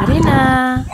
Arena.